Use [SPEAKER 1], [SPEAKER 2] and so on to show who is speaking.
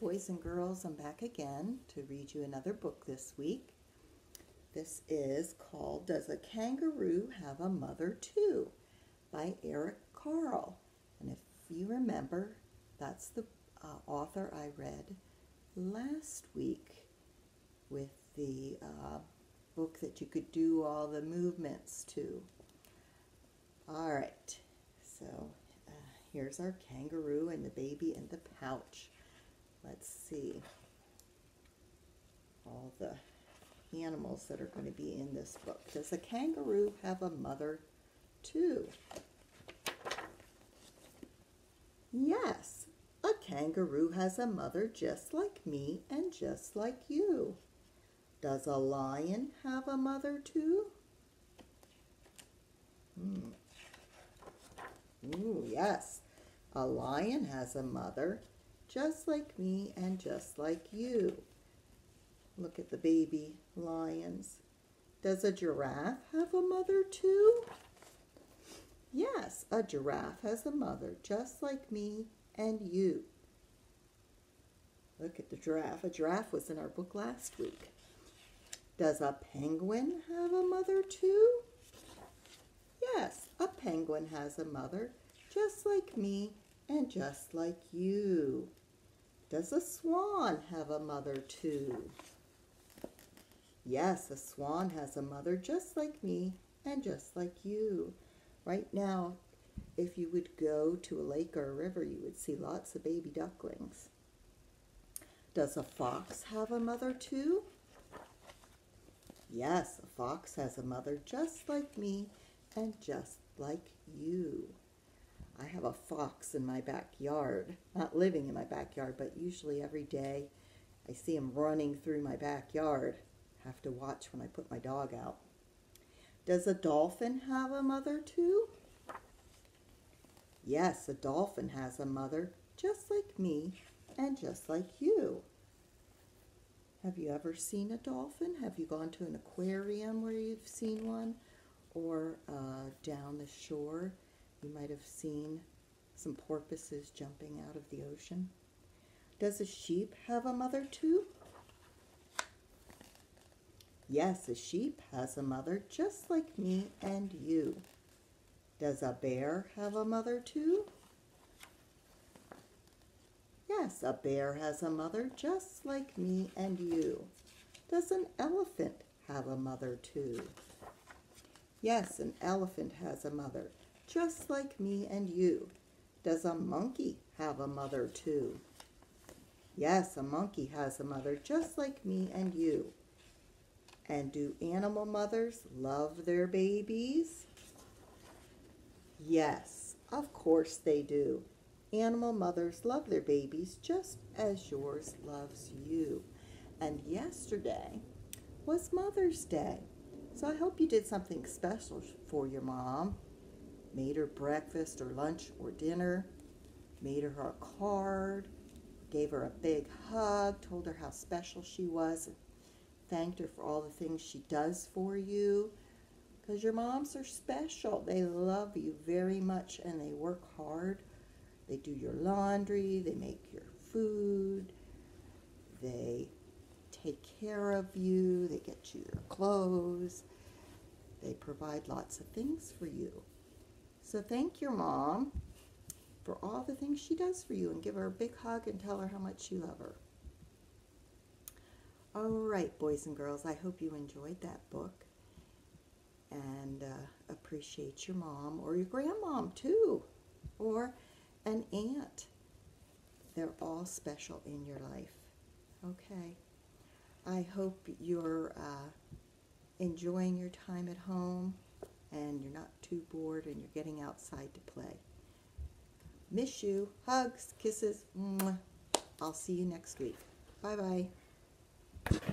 [SPEAKER 1] boys and girls, I'm back again to read you another book this week. This is called Does a Kangaroo Have a Mother Too? by Eric Carle. And if you remember, that's the uh, author I read last week with the uh, book that you could do all the movements to. All right, so uh, here's our kangaroo and the baby in the pouch. Let's see all the animals that are going to be in this book. Does a kangaroo have a mother too? Yes, a kangaroo has a mother just like me and just like you. Does a lion have a mother too? Hmm. Ooh, yes, a lion has a mother just like me and just like you. Look at the baby lions. Does a giraffe have a mother too? Yes, a giraffe has a mother just like me and you. Look at the giraffe. A giraffe was in our book last week. Does a penguin have a mother too? Yes, a penguin has a mother just like me and just like you. Does a swan have a mother too? Yes, a swan has a mother just like me and just like you. Right now, if you would go to a lake or a river, you would see lots of baby ducklings. Does a fox have a mother too? Yes, a fox has a mother just like me and just like you. I have a fox in my backyard, not living in my backyard, but usually every day I see him running through my backyard. Have to watch when I put my dog out. Does a dolphin have a mother too? Yes, a dolphin has a mother just like me and just like you. Have you ever seen a dolphin? Have you gone to an aquarium where you've seen one? Or uh, down the shore? You might have seen some porpoises jumping out of the ocean. Does a sheep have a mother too? Yes, a sheep has a mother just like me and you. Does a bear have a mother too? Yes, a bear has a mother just like me and you. Does an elephant have a mother too? Yes, an elephant has a mother just like me and you. Does a monkey have a mother too? Yes, a monkey has a mother just like me and you. And do animal mothers love their babies? Yes, of course they do. Animal mothers love their babies just as yours loves you. And yesterday was Mother's Day. So I hope you did something special for your mom made her breakfast or lunch or dinner, made her a card, gave her a big hug, told her how special she was, thanked her for all the things she does for you. Because your moms are special. They love you very much and they work hard. They do your laundry, they make your food, they take care of you, they get you your clothes, they provide lots of things for you. So thank your mom for all the things she does for you and give her a big hug and tell her how much you love her. All right, boys and girls, I hope you enjoyed that book and uh, appreciate your mom or your grandmom too, or an aunt. They're all special in your life. Okay. I hope you're uh, enjoying your time at home and you're not too bored and you're getting outside to play. Miss you. Hugs, kisses. Mwah. I'll see you next week. Bye bye.